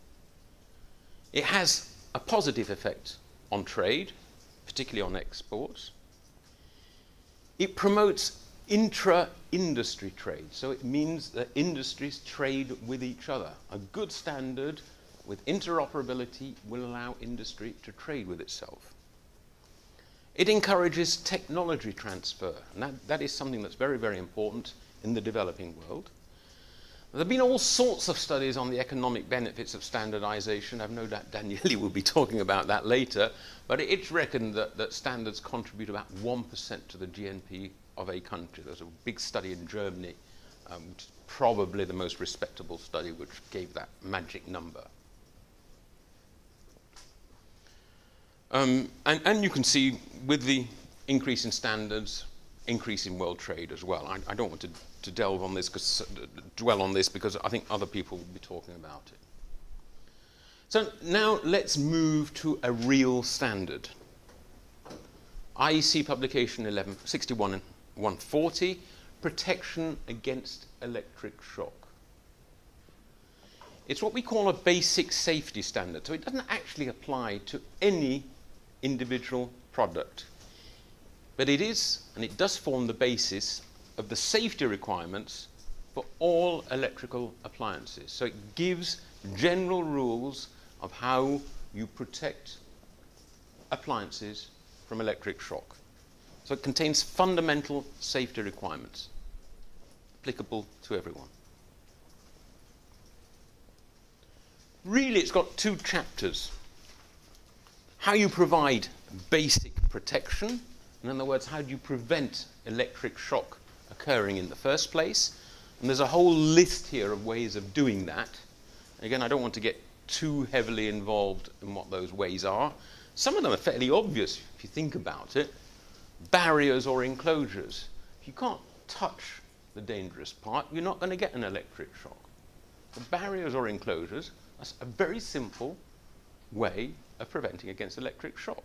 It has a positive effect on trade, particularly on exports. It promotes intra industry trade, so it means that industries trade with each other. A good standard with interoperability will allow industry to trade with itself. It encourages technology transfer, and that, that is something that's very, very important in the developing world. There have been all sorts of studies on the economic benefits of standardization. I've no doubt Daniele will be talking about that later, but it's reckoned that, that standards contribute about 1% to the GNP of a country. There's a big study in Germany, um, probably the most respectable study, which gave that magic number. Um, and, and, you can see with the increase in standards, increase in world trade as well. I, I don't want to, to delve on this, cause, uh, dwell on this, because I think other people will be talking about it. So now let's move to a real standard. IEC publication 1161 and 140, protection against electric shock. It's what we call a basic safety standard, so it doesn't actually apply to any individual product. But it is, and it does form the basis of the safety requirements for all electrical appliances. So it gives general rules of how you protect appliances from electric shock. So it contains fundamental safety requirements applicable to everyone. Really, it's got two chapters how you provide basic protection, in other words, how do you prevent electric shock occurring in the first place? And there's a whole list here of ways of doing that. Again, I don't want to get too heavily involved in what those ways are. Some of them are fairly obvious if you think about it. Barriers or enclosures. If you can't touch the dangerous part, you're not going to get an electric shock. The barriers or enclosures, that's a very simple way of preventing against electric shock.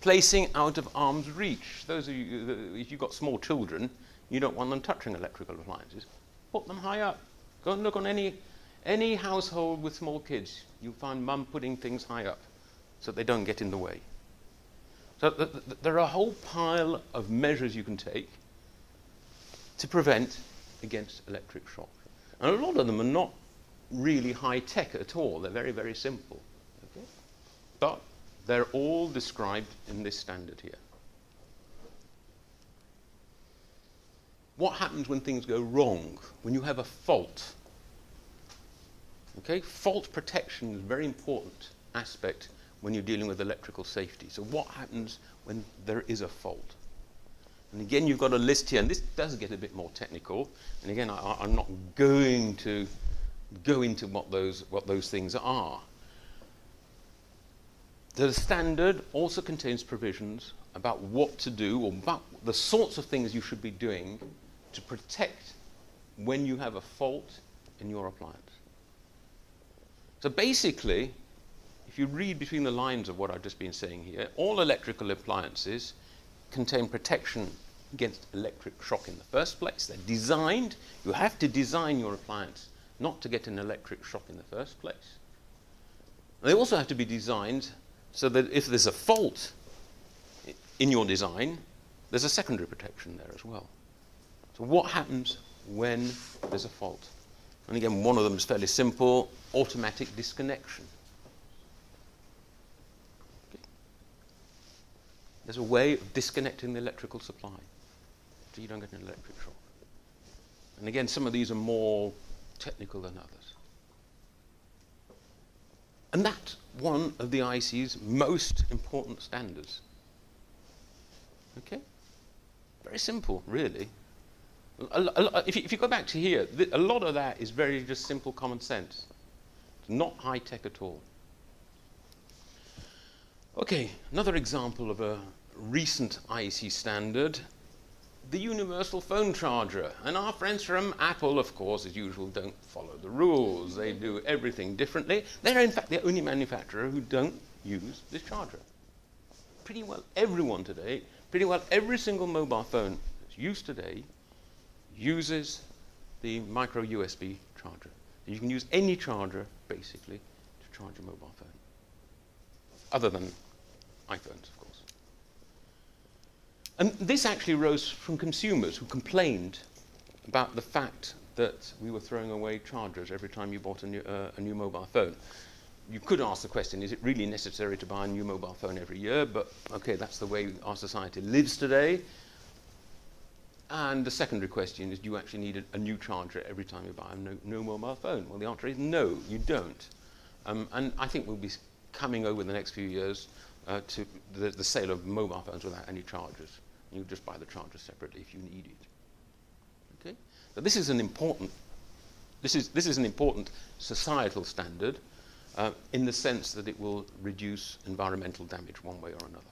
Placing out of arm's reach. Those of you, if you've got small children, you don't want them touching electrical appliances. Put them high up. Go and look on any, any household with small kids. You'll find mum putting things high up so they don't get in the way. So th- th- there are a whole pile of measures you can take to prevent against electric shock. And a lot of them are not really high tech at all. They're very, very simple. But they're all described in this standard here. What happens when things go wrong? When you have a fault? Okay, fault protection is a very important aspect when you're dealing with electrical safety. So what happens when there is a fault? And again, you've got a list here, and this does get a bit more technical. And again, I, am not going to go into what those, what those things are. The standard also contains provisions about what to do or about the sorts of things you should be doing to protect when you have a fault in your appliance. So basically, if you read between the lines of what I've just been saying here, all electrical appliances contain protection against electric shock in the first place. They're designed, you have to design your appliance not to get an electric shock in the first place. They also have to be designed so that if there's a fault in your design, there's a secondary protection there as well. So what happens when there's a fault? And again, one of them is fairly simple, automatic disconnection. Okay. There's a way of disconnecting the electrical supply so you don't get an electric shock. And again, some of these are more technical than others. And that's one of the IEC's most important standards. Okay? Very simple, really. A, a, if, you, if, you, go back to here, a lot of that is very just simple common sense. It's not high tech at all. Okay, another example of a recent IEC standard the universal phone charger. And our friends from Apple, of course, as usual, don't follow the rules. They do everything differently. They're, in fact, the only manufacturer who don't use this charger. Pretty well everyone today, pretty well every single mobile phone that's used today uses the micro USB charger. You can use any charger, basically, to charge a mobile phone, other than iPhones. And this actually rose from consumers who complained about the fact that we were throwing away chargers every time you bought a new, uh, a new mobile phone. You could ask the question, is it really necessary to buy a new mobile phone every year? But okay, that's the way our society lives today. And the secondary question is, do you actually need a, a new charger every time you buy a no, no, mobile phone? Well, the answer is no, you don't. Um, and I think we'll be coming over the next few years uh, to the, the, sale of mobile phones without any chargers. You just buy the charger separately if you need it. Okay? So this is an important, this is, this is an important societal standard uh, in the sense that it will reduce environmental damage one way or another.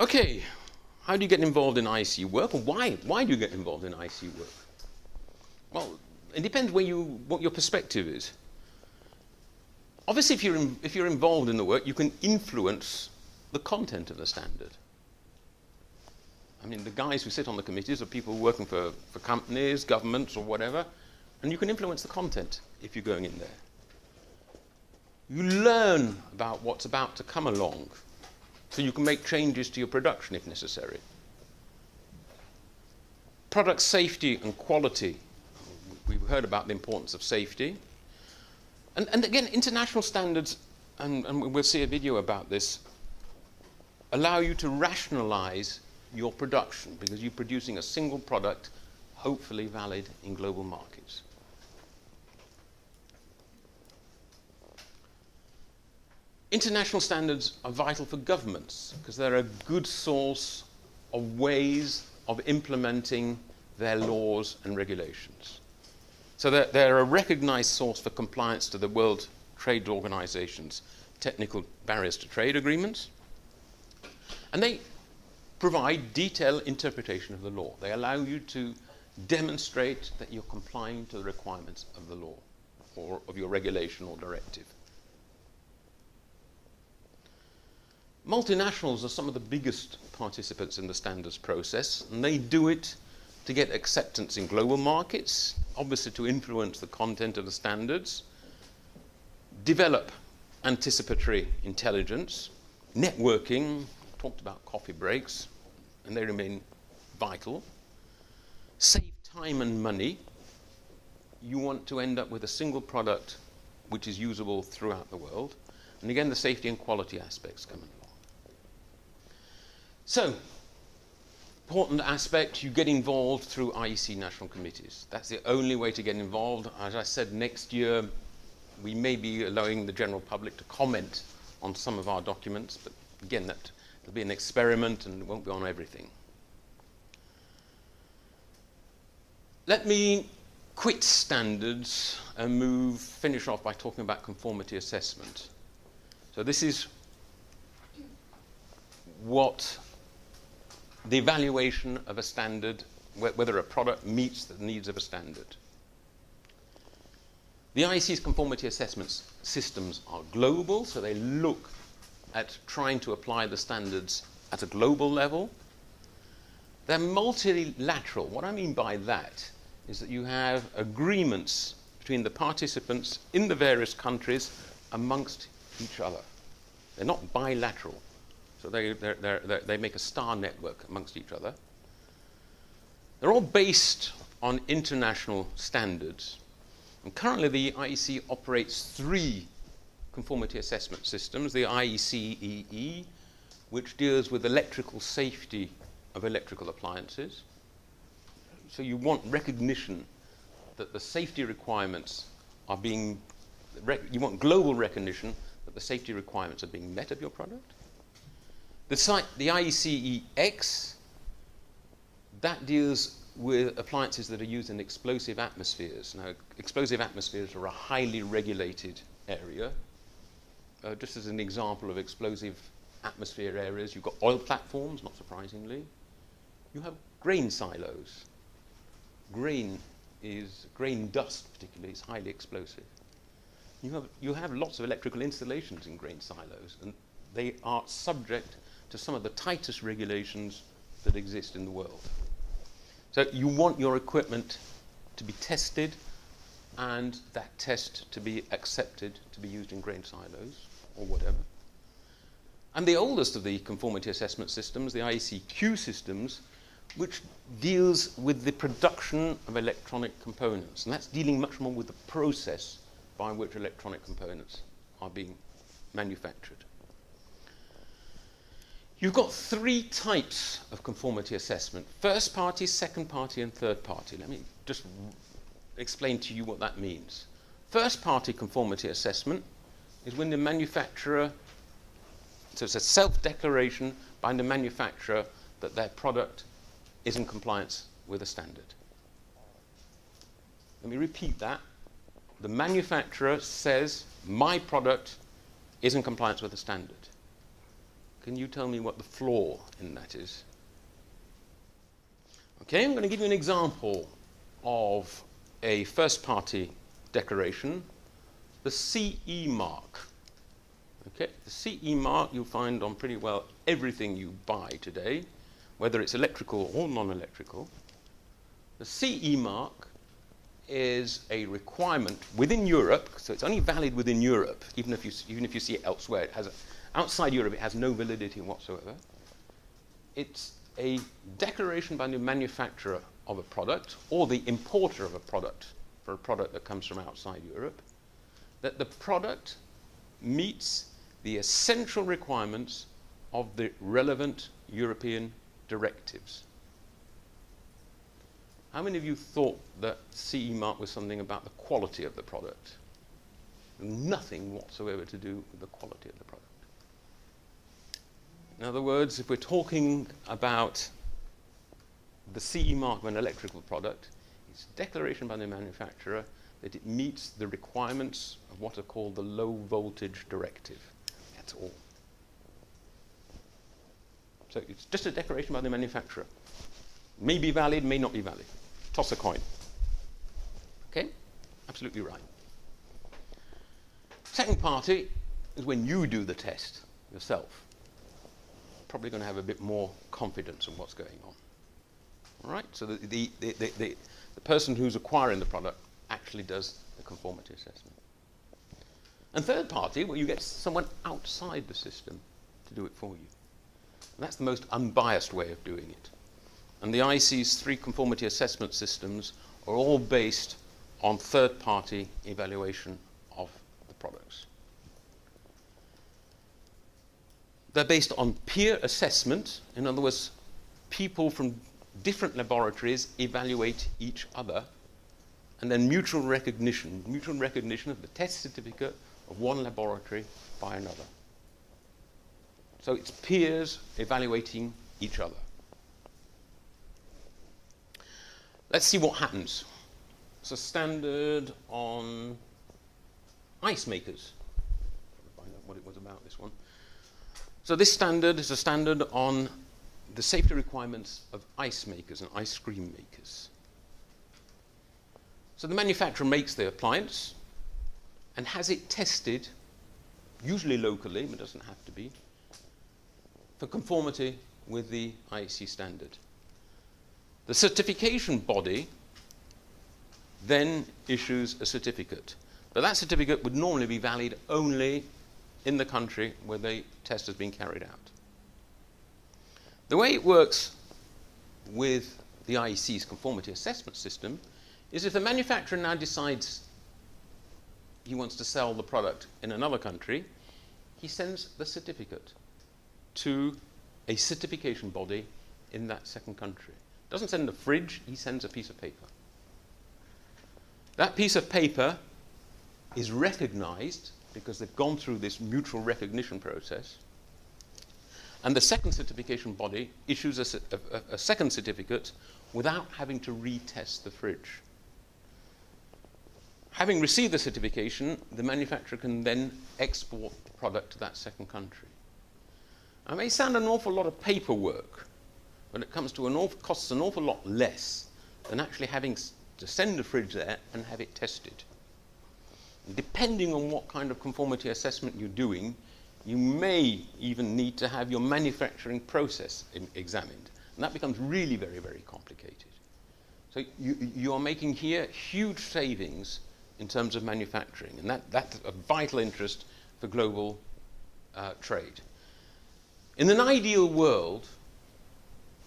Okay, how do you get involved in IEC work? why, why do you get involved in IEC work? Well, it depends where you, what your perspective is. Obviously, if you're, in, if you're involved in the work, you can influence the content of the standard. I mean, the guys who sit on the committees are people working for, for companies, governments, or whatever, and you can influence the content if you're going in there. You learn about what's about to come along so you can make changes to your production if necessary. Product safety and quality. We've heard about the importance of safety. And, and again, international standards, and, and we'll see a video about this, allow you to rationalize your production because you're producing a single product, hopefully valid in global markets. International standards are vital for governments because they're a good source of ways of implementing their laws and regulations. So they're, they're, a recognized source for compliance to the World Trade Organization's technical barriers to trade agreements. And they provide detailed interpretation of the law. They allow you to demonstrate that you're complying to the requirements of the law or of your regulation or directive. Multinationals are some of the biggest participants in the standards process, and they do it to get acceptance in global markets, obviously to influence the content of the standards, develop anticipatory intelligence, networking, talked about coffee breaks, and they remain vital, save time and money. You want to end up with a single product which is usable throughout the world. And again, the safety and quality aspects come in. So, important aspect, you get involved through IEC national committees. That's the only way to get involved. As I said, next year we may be allowing the general public to comment on some of our documents, but again, that will be an experiment and it won't be on everything. Let me quit standards and move, finish off by talking about conformity assessment. So this is what the evaluation of a standard, wh- whether a product meets the needs of a standard. The IEC's conformity assessment systems are global, so they look at trying to apply the standards at a global level. They're multilateral. What I mean by that is that you have agreements between the participants in the various countries amongst each other. They're not bilateral. So they, they're, they're, they make a star network amongst each other. They're all based on international standards. And currently, the IEC operates three conformity assessment systems the IEC-EE, which deals with electrical safety of electrical appliances. So you want recognition that the safety requirements are being, you want global recognition that the safety requirements are being met of your product. The, the IECEX, that deals with appliances that are used in explosive atmospheres. Now, explosive atmospheres are a highly regulated area. Uh, just as an example of explosive atmosphere areas, you've got oil platforms, not surprisingly. You have grain silos. Grain is, grain dust particularly, is highly explosive. You have, you have lots of electrical installations in grain silos, and they are subject to some of the tightest regulations that exist in the world. So you want your equipment to be tested and that test to be accepted to be used in grain silos or whatever. And the oldest of the conformity assessment systems, the IEC-Q systems, which deals with the production of electronic components. And that's dealing much more with the process by which electronic components are being manufactured. You've got three types of conformity assessment first party, second party, and third party. Let me just explain to you what that means. First party conformity assessment is when the manufacturer, so it's a self declaration by the manufacturer that their product is in compliance with a standard. Let me repeat that. The manufacturer says, my product is in compliance with a standard. Can you tell me what the flaw in that is? Okay, I'm going to give you an example of a first party declaration, the CE mark. Okay, the CE mark you'll find on pretty well everything you buy today, whether it's electrical or non electrical. The CE mark is a requirement within Europe, so it's only valid within Europe, even if you, even if you see it elsewhere. It has a, outside Europe, it has no validity whatsoever. It's a declaration by the manufacturer of a product or the importer of a product for a product that comes from outside Europe that the product meets the essential requirements of the relevant European directives. How many of you thought that CE mark was something about the quality of the product? Nothing whatsoever to do with the quality of the product. In other words, if we're talking about the CE mark of an electrical product, it's a declaration by the manufacturer that it meets the requirements of what are called the low voltage directive. That's all. So it's just a declaration by the manufacturer. May be valid, may not be valid. Toss a coin. Okay? Absolutely right. Second party is when you do the test yourself. Probably going to have a bit more confidence in what's going on. All right? So the, the, the, the, the person who's acquiring the product actually does the conformity assessment. And third party, well, you get someone outside the system to do it for you. And that's the most unbiased way of doing it. And the IC's three conformity assessment systems are all based on third party evaluation of the products. They're based on peer assessment, in other words, people from different laboratories evaluate each other, and then mutual recognition, mutual recognition of the test certificate of one laboratory by another. So it's peers evaluating each other. Let's see what happens. It's a standard on ice makers. Find out what it was about this one. So this standard is a standard on the safety requirements of ice makers and ice cream makers. So the manufacturer makes the appliance and has it tested, usually locally, but doesn't have to be, for conformity with the IEC standard. The certification body then issues a certificate. But that certificate would normally be valid only in the country where the test has been carried out. The way it works with the IEC's conformity assessment system is if the manufacturer now decides he wants to sell the product in another country, he sends the certificate to a certification body in that second country. Doesn't send a fridge, he sends a piece of paper. That piece of paper is recognized because they've gone through this mutual recognition process and the second certification body issues a, a, a second certificate without having to retest the fridge. Having received the certification, the manufacturer can then export the product to that second country. It may sound an awful lot of paperwork, but it comes to an awful, costs an awful lot less than actually having to send a fridge there and have it tested. Depending on what kind of conformity assessment you're doing, You may even need to have your manufacturing process examined. And that becomes really very, very complicated. So you, you are making here huge savings in terms of manufacturing, and that, that's a vital interest for global uh, trade. In an ideal world,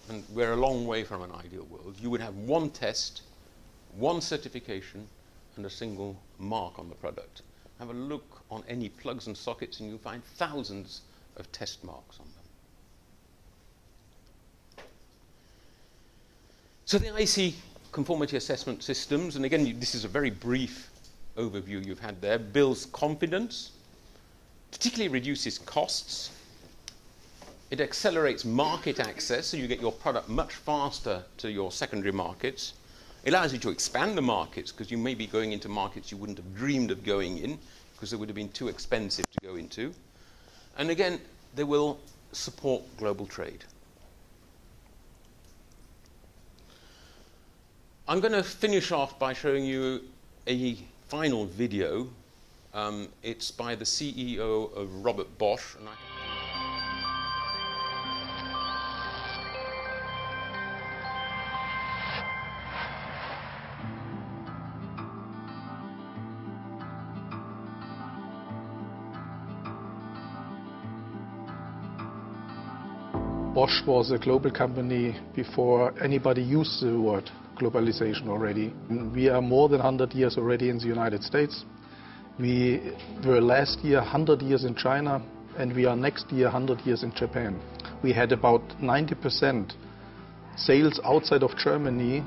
and we're a long way from an ideal world, you would have one test, one certification, and a single mark on the product. Have a look on any plugs and sockets, and you'll find thousands of test marks on them. So the IEC conformity assessment systems, and again, you, this is a very brief overview you've had there, builds confidence, particularly reduces costs. It accelerates market access, so you get your product much faster to your secondary markets. It allows you to expand the markets because you may be going into markets you wouldn't have dreamed of going in because they would have been too expensive to go into. And again, they will support global trade. I'm going to finish off by showing you a final video. Um, it's by the CEO of Robert Bosch. Bosch was a global company before anybody used the word globalization already. We are more than 100 years already in the United States. We were last year 100 years in China, and we are next year 100 years in Japan. We had about 90% sales outside of Germany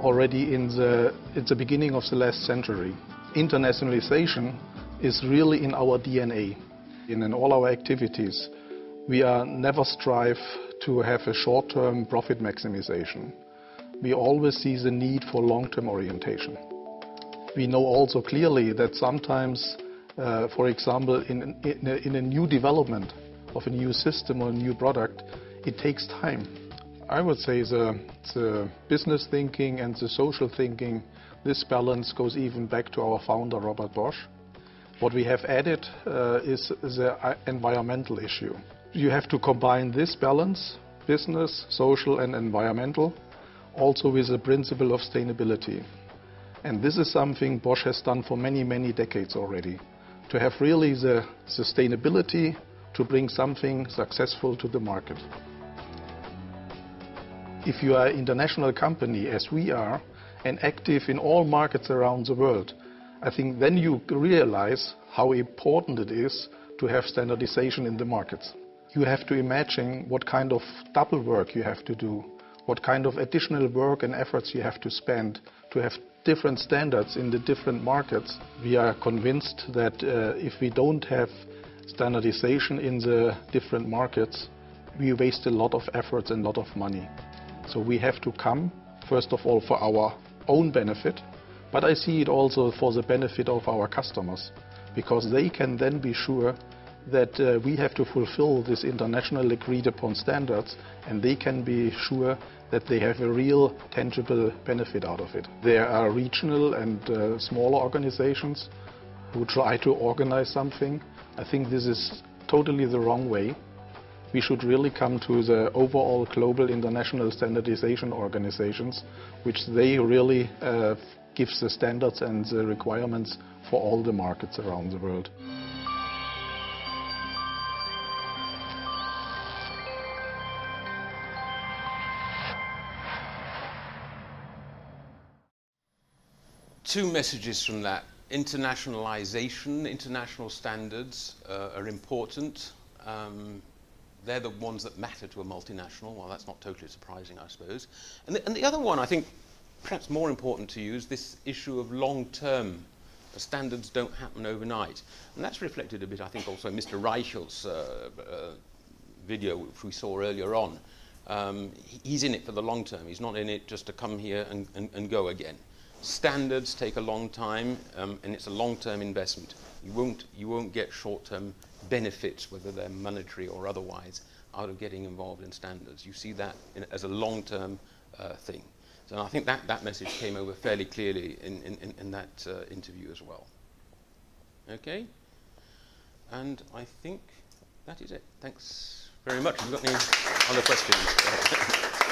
already in the, in the beginning of the last century. Internationalization is really in our DNA. In, in all our activities, we are never strive to have a short-term profit maximization we always see the need for long-term orientation. We know also clearly that sometimes, uh, for example, in, a, new development of a new system or a new product, it takes time. I would say the, the, business thinking and the social thinking, this balance goes even back to our founder, Robert Bosch. What we have added uh, is the uh, environmental issue. You have to combine this balance, business, social and environmental, also with the principle of sustainability. And this is something Bosch has done for many, many decades already. To have really the sustainability to bring something successful to the market. If you are an international company, as we are, and active in all markets around the world, I think then you realize how important it is to have standardization in the markets. You have to imagine what kind of double work you have to do what kind of additional work and efforts you have to spend to have different standards in the different markets. We are convinced that uh, if we don't have standardization in the different markets, we waste a lot of efforts and a lot of money. So we have to come, first of all, for our own benefit, but I see it also for the benefit of our customers, because they can then be sure that uh, we have to fulfill these international agreed upon standards and they can be sure that they have a real tangible benefit out of it. There are regional and uh, smaller organizations who try to organize something. I think this is totally the wrong way. We should really come to the overall global international standardization organizations, which they really uh, gives the standards and the requirements for all the markets around the world. Two messages from that. Internationalization, international standards uh, are important. Um, they're the ones that matter to a multinational. Well, that's not totally surprising, I suppose. And the, and the other one, I think, perhaps more important to you, is this issue of long-term The standards don't happen overnight. And that's reflected a bit, I think, also in Mr. Reichel's uh, uh, video, which we saw earlier on. Um, he's in it for the long term. He's not in it just to come here and, and, and go again. Standards take a long time, um, and it's a long-term investment. You won't, you won't get short-term benefits, whether they're monetary or otherwise, out of getting involved in standards. You see that in, as a long-term uh, thing. So I think that, that message came over fairly clearly in, in, in that uh, interview as well. Okay? And I think that is it. Thanks very much. Have you got any other questions?